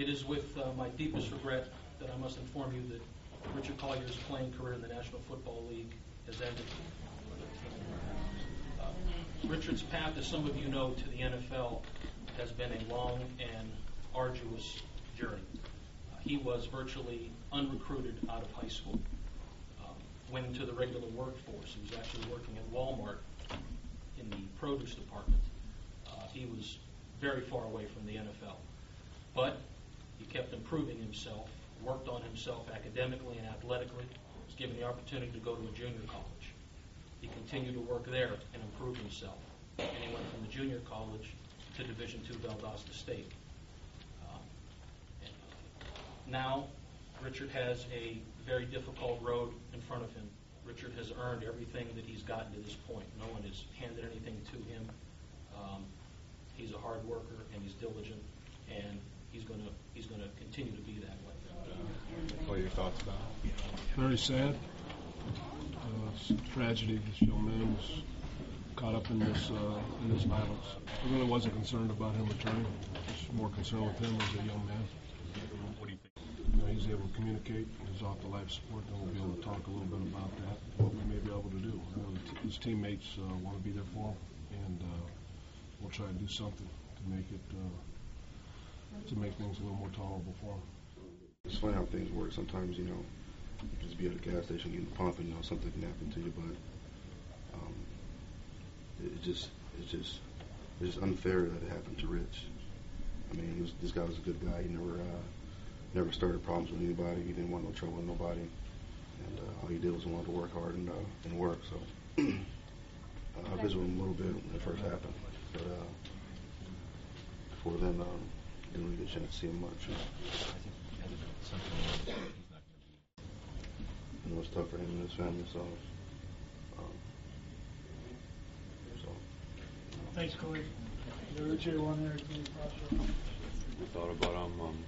It is with uh, my deepest regret that I must inform you that Richard Collier's playing career in the National Football League has ended. Uh, Richard's path, as some of you know, to the NFL has been a long and arduous journey. Uh, he was virtually unrecruited out of high school. Um, went into the regular workforce. He was actually working at Walmart in the produce department. Uh, he was very far away from the NFL. But he kept improving himself, worked on himself academically and athletically, was given the opportunity to go to a junior college. He continued to work there and improve himself. And he went from the junior college to Division II Valdosta State. Uh, Now, Richard has a very difficult road in front of him. Richard has earned everything that he's gotten to this point. No one has handed anything to him. Um, He's a hard worker and he's diligent, and he's going to he's going to continue to be that way. What are your thoughts about it? Very sad. Uh, it's a tragedy. This young man was caught up in this uh, in this violence. I really wasn't concerned about him returning. Just more concerned with him as a young man. What do you think? You know, he's able to communicate. He's off the life support. Then we'll be able to talk a little bit about that. What we may be able to do. You know, t- his teammates uh, want to be there for him, and uh, we'll try to do something to make it uh, to make things a little more tolerable for him. It's funny how things work. Sometimes, you know, you just be at a gas station getting a pump and, you know, something can happen to you, but um, it just, it's just, it's just unfair that it happened to Rich. I mean, was, this guy was a good guy. He never, uh, never started problems with anybody. He didn't want no trouble with nobody. And uh, all he did was wanted to work hard and, uh, and work. So I visited him a little bit when it first happened. But uh, before then, um, didn't really get a chance to see him much. I think had it been something he's not going to be. you know, it's tough for him and his family. So, um, so Thanks, Corey. Richard, one there, can you cross I thought about him. Um,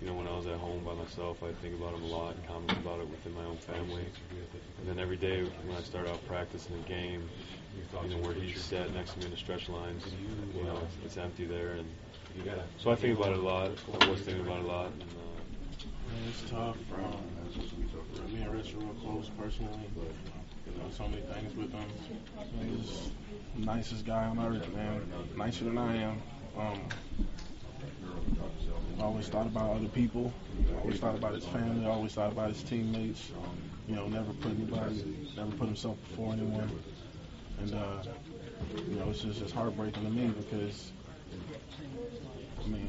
you know, when I was at home by myself, I think about him a lot and comment about it within my own family. And then every day when I start out practicing a game, you know, where he's set next to me in the stretch lines, you know, it's, it's empty there. And so I think about it a lot. I was thinking about it a lot. And, uh, It's tough. Um, me and Rich are real close personally, but you know, so many things with him. He's the nicest guy on earth, man. Nicer than I am. Um, always thought about other people. Always thought about his family. Always thought about his teammates. You know, never put anybody, never put himself before anyone. And uh, you know, it's just it's heartbreaking to me because, I mean,